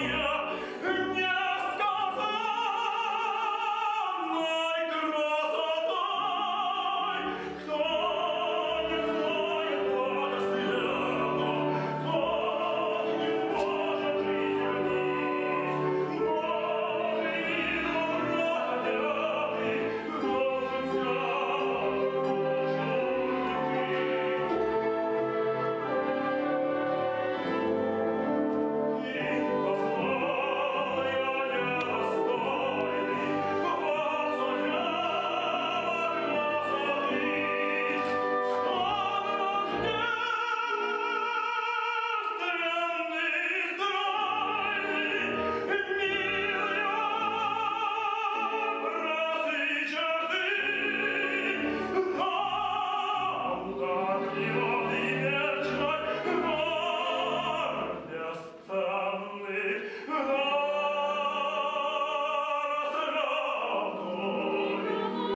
yeah.